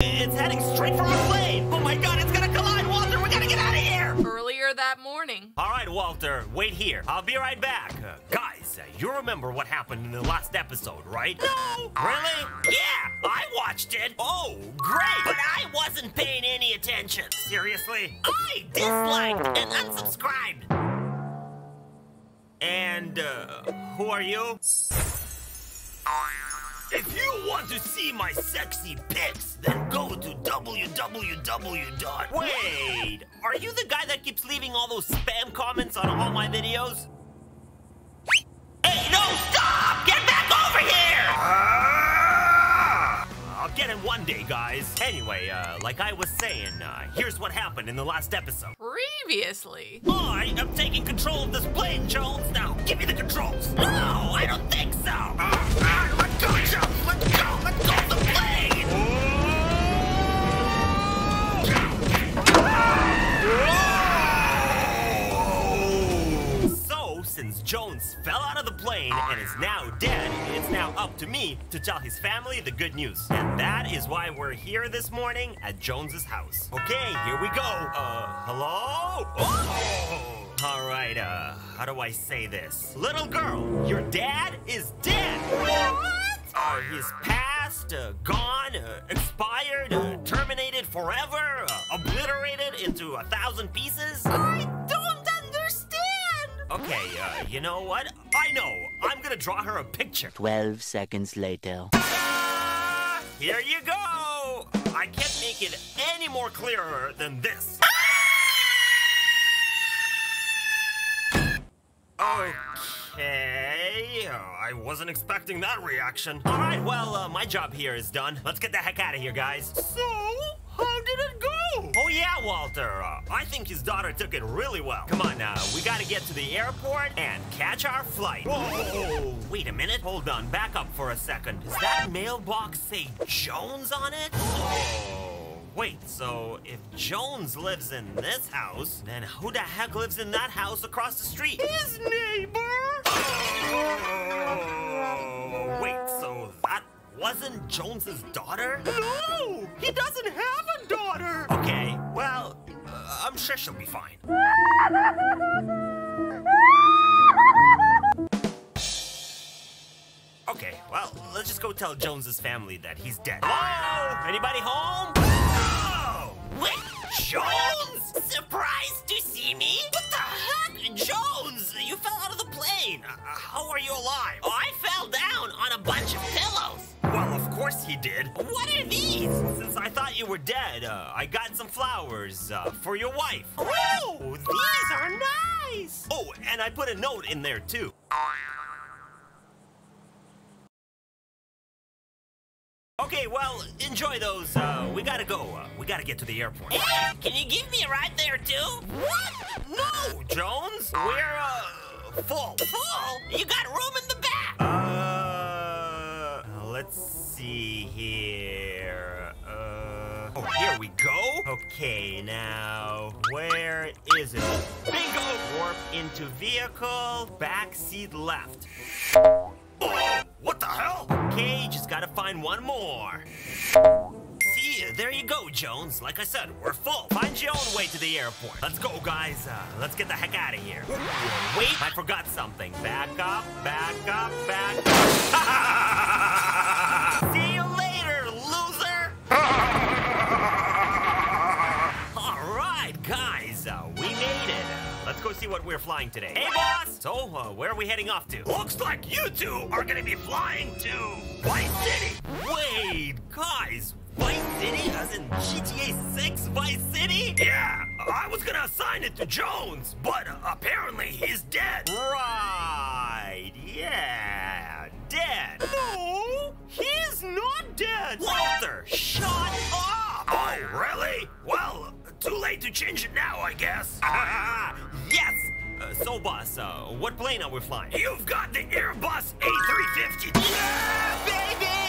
It's heading straight for our plane. Oh my god, it's gonna collide, Walter. We gotta get out of here. Earlier that morning. All right, Walter, wait here. I'll be right back. Uh, guys, uh, you remember what happened in the last episode, right? No. Really? Yeah, I watched it. Oh, great. But I wasn't paying any attention. Seriously? I disliked and unsubscribed. And, uh, who are you? If you want to see my sexy pics, then go to www. Wait, are you the guy that keeps leaving all those spam comments on all my videos? Hey, no, stop! Get back over here! Ah! I'll get it one day, guys. Anyway, uh, like I was saying, uh, here's what happened in the last episode. Previously. I am taking control of this plane, Jones. Now, give me the controls. No, I don't think so. Ah, since Jones fell out of the plane and is now dead, it's now up to me to tell his family the good news. And that is why we're here this morning at Jones's house. Okay, here we go. Uh, hello? Oh! All right, uh, how do I say this? Little girl, your dad is dead. What? Uh, he's passed, uh, gone, uh, expired, uh, terminated forever, uh, obliterated into a thousand pieces. I don't understand. Okay, uh, you know what? I know. I'm gonna draw her a picture. 12 seconds later. Ah, Here you go. I can't make it any more clearer than this. Okay, uh, I wasn't expecting that reaction. All right, well, uh, my job here is done. Let's get the heck out of here, guys. So, how did it go? Oh yeah, Walter. Uh, I think his daughter took it really well. Come on now, we gotta get to the airport and catch our flight. Whoa, wait a minute. Hold on, back up for a second. Does that mailbox say Jones on it? Oh. Wait, so if Jones lives in this house, then who the heck lives in that house across the street? His neighbor! Oh, wait, so that wasn't Jones's daughter? No! He doesn't have a daughter! Okay, well, uh, I'm sure she'll be fine. Okay, well, let's just go tell Jones's family that he's dead. Hello? Anybody home? Oh! Wait, Jones? How are you alive? Oh, I fell down on a bunch of pillows. Well, of course he did. What are these? Since I thought you were dead, uh, I got some flowers uh, for your wife. Oh, these are nice. Oh, and I put a note in there too. Okay, well, enjoy those. Uh, we gotta go. Uh, we gotta get to the airport. Hey, can you give me a ride there too? What? No, Jones. We're uh full. Full? You got room in the back. Uh, let's see here. Uh, oh, here we go. Okay, now where is it? Bingo. Warp into vehicle. Back seat left. Oh, what the hell? Okay, just gotta find one more. There you go, Jones. Like I said, we're full. Find your own way to the airport. Let's go, guys. Uh, let's get the heck out of here. Wait, I forgot something. Back up, back up, back up. See you later, loser. All right, guys, uh, we made it. Let's go see what we're flying today. Hey, boss! So, uh, where are we heading off to? Looks like you two are gonna be flying to Vice City. Wait, guys, Vice City as in GTA 6 Vice City? Yeah, I was gonna assign it to Jones, but uh, apparently he's dead. Right, yeah, dead. No, he's not dead. Walter, shut up! Oh, really? Well, too late to change it now, I guess. yes! Uh, so, boss, uh, what plane are we flying? You've got the Airbus A350. Yeah, baby!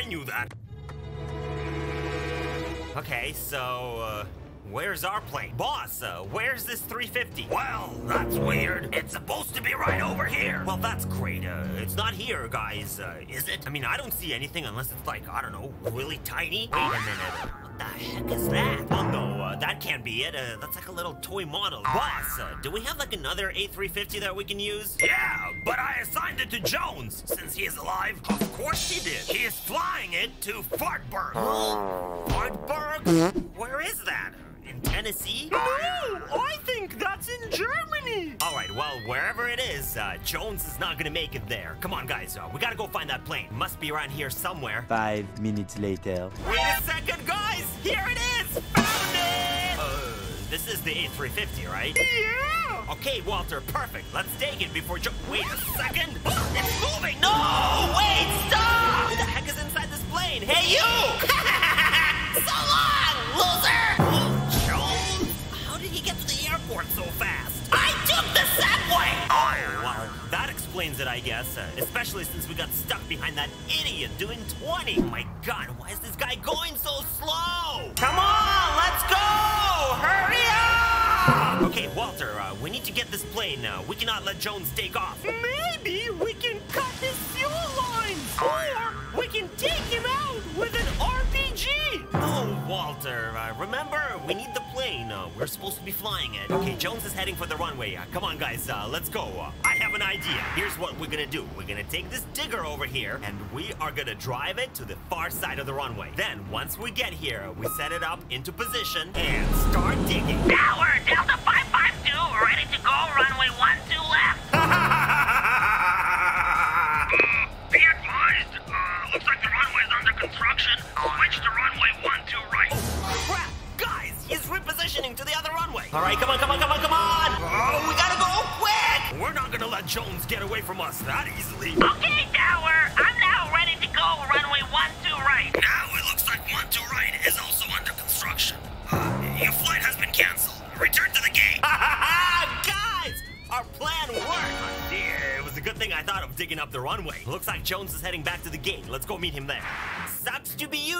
I knew that. Okay, so, uh, where's our plane? Boss, uh, where's this 350? Well, that's weird. It's supposed to be right over here. Well, that's great. Uh, it's not here, guys. Uh, is it? I mean, I don't see anything unless it's like, I don't know, really tiny. Wait a minute. What the heck is that? Oh, no, uh, that can't be it. Uh, that's like a little toy model. Boss, uh, do we have like another A350 that we can use? Yeah, but I assigned it to Jones since he is alive. Of course he did. He is flying it to Fartburg. Fartburg? Where is that? In Tennessee? No, I think that's in Germany. All right, well, wherever it is, uh, Jones is not gonna make it there. Come on, guys, uh, we gotta go find that plane. Must be around here somewhere. Five minutes later. Wait a second, guys! Here it is! Found it! Uh, this is the A350, right? Yeah. Okay, Walter, perfect. Let's take it before Jo- Wait a second! It's moving! No! Wait, stop! Who the heck is inside this plane? Hey, you! it, I guess. Uh, especially since we got stuck behind that idiot doing 20. Oh my god, why is this guy going so slow? Come on, let's go! Hurry up! Okay, Walter, uh, we need to get this plane now. We cannot let Jones take off. Maybe we can cut his fuel lines, or we can take him out with an RPG. No, Walter. Uh, remember, we need the plane. Uh, we're supposed to be flying it. Okay, Jones is heading for the runway. Uh, come on, guys. Uh, let's go. Uh, I have an idea. Here's what we're gonna do. We're gonna take this digger over here, and we are gonna drive it to the far side of the runway. Then, once we get here, we set it up into position and start digging. Tower, All right, come on, come on, come on, come on! Oh, we gotta go quick! We're not gonna let Jones get away from us that easily. Okay, Tower, I'm now ready to go, runway one two right. Now it looks like 1 2 right is also under construction. Uh, your flight has been canceled. Return to the gate. Guys, our plan worked. Yeah, it was a good thing I thought of digging up the runway. Looks like Jones is heading back to the gate. Let's go meet him there.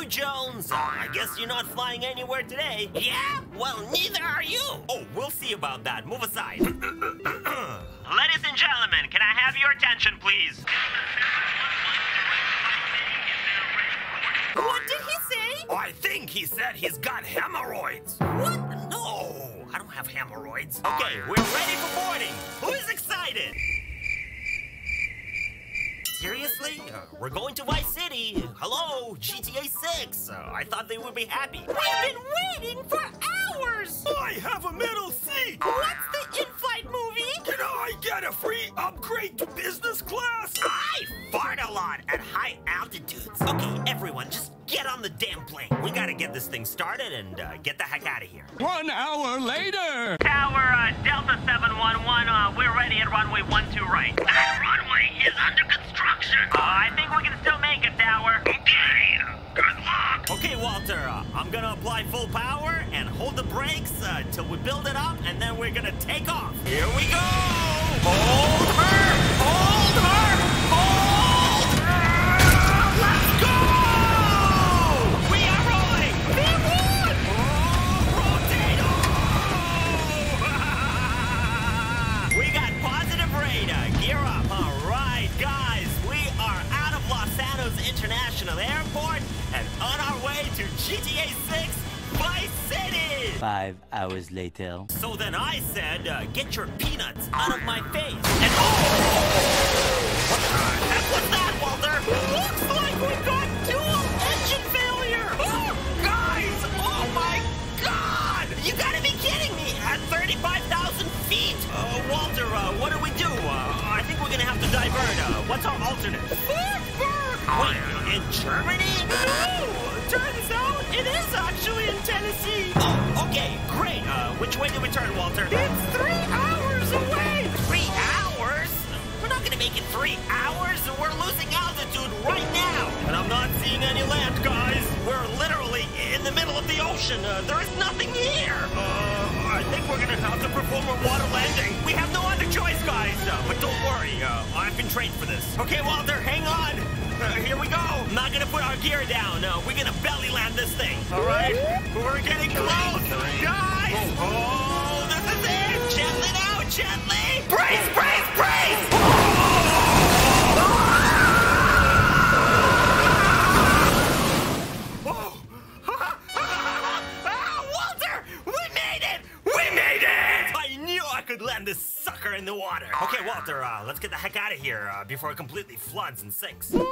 You, Jones. Uh, I guess you're not flying anywhere today. Yeah? Well, neither are you. Oh, we'll see about that. Move aside. Ladies and gentlemen, can I have your attention, please? What did he say? I think he said he's got hemorrhoids. What? No, I don't have hemorrhoids. Okay, we're ready for boarding. Who's excited? Seriously? Uh, we're going to Vice City. Hello, GTA 6. Uh, I thought they would be happy. We've been waiting for hours. I have a middle seat. What's the in-flight movie? Can I get a free upgrade to business class? I fart a lot at high altitudes. Okay, everyone, just get on the damn plane. We gotta get this thing started and uh, get the heck out of here. One hour later! Tower, uh, Delta 711, uh, we're ready at runway 12 right. That runway is under construction. Gonna apply full power and hold the brakes uh, we build it up, and then we're gonna take off. Here we go! Hold her! Hours later. So then I said, uh, get your peanuts out of my face. Which way do we turn, Walter? It's three hours away. Three hours? We're not gonna make it three hours. We're losing altitude right now. And I'm not seeing any land, guys. We're literally in the middle of the ocean. Uh, there is nothing here. Uh, I think we're gonna have to perform a water landing. We have no other choice, guys. Uh, but don't worry, uh, I've been trained for this. Okay, Walter, hang on. Uh, here we go. I'm not gonna put our gear down. No, we're gonna belly land this thing. All right. We're getting close, guys. Oh, this is it. Gently now, gently. Brace, brace. Could land this sucker in the water. Okay, Walter, uh, let's get the heck out of here uh, before it completely floods and sinks. Um,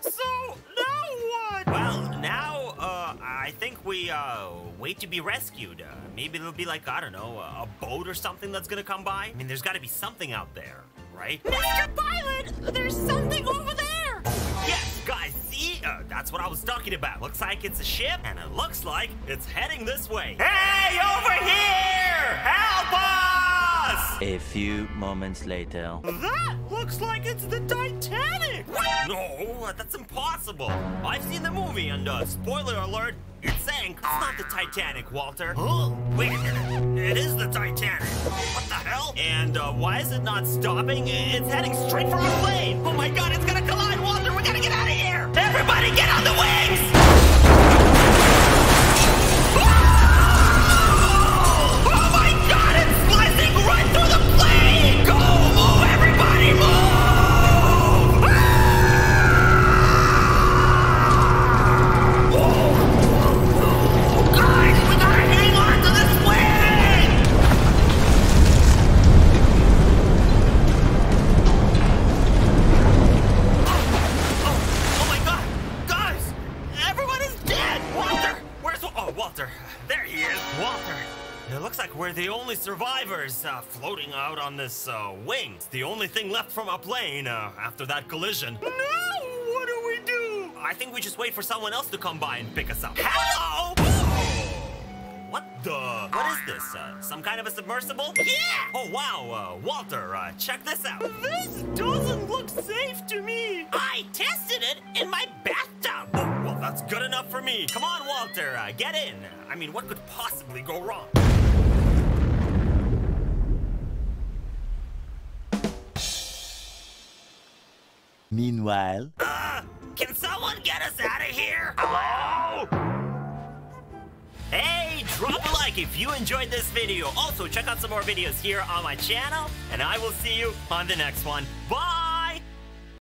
so now what? Well, now, uh, I think we, uh, wait to be rescued. Uh, maybe there'll be like, I don't know, a, a boat or something that's gonna come by. I mean, there's gotta be something out there, right? Mr. Pilot, there's something over there. Yes, guys, see? Uh, that's what I was talking about. Looks like it's a ship, and it looks like it's heading this way. Hey, over here! Help us! A few moments later. That looks like it's the Titanic. No, that's impossible. I've seen the movie, and uh, spoiler alert, it sank. It's not the Titanic, Walter. Huh? Wait a minute. It is the Titanic. What the hell? And uh, why is it not stopping? It's heading straight for our plane. Oh my god, it's gonna collide, Walter. We gotta get out of here. Everybody get on the wings! Uh, floating out on this uh, wing. It's the only thing left from our plane uh, after that collision. Now what do we do? I think we just wait for someone else to come by and pick us up. Hello! What the? What is this? Uh, some kind of a submersible? Yeah! Oh, wow. Uh, Walter, uh, check this out. This doesn't look safe to me. I tested it in my bathtub. Oh, well, that's good enough for me. Come on, Walter, uh, get in. I mean, what could possibly go wrong? Meanwhile, Uh, can someone get us out of here? Hello? Hey, drop a like if you enjoyed this video. Also, check out some more videos here on my channel, and I will see you on the next one. Bye!